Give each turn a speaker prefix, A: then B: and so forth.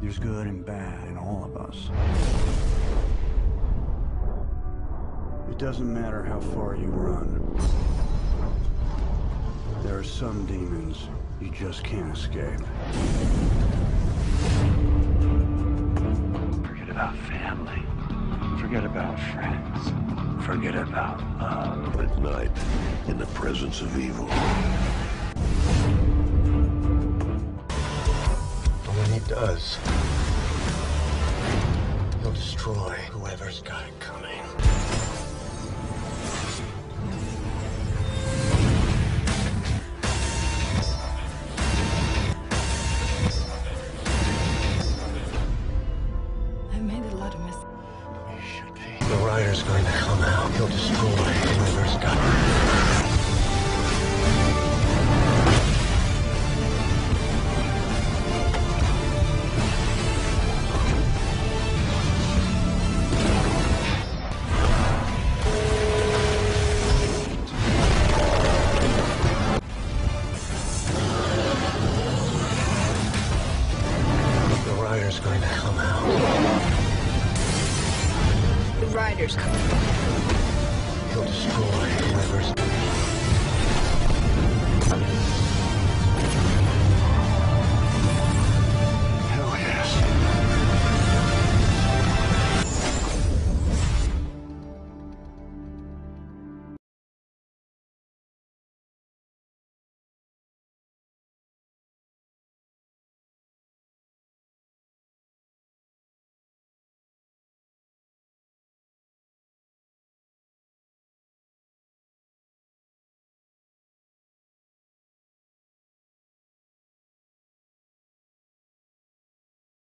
A: There's good and bad in all of us. It doesn't matter how far you run. There are some demons you just can't escape. Forget about family. Forget about friends. Forget about love.
B: At night, in the presence of evil.
C: Does, he'll destroy whoever's got it coming.
D: I've made a lot of mistakes.
C: You should be. The rider's going to come out. He'll destroy whoever's got it. Raiders. He'll destroy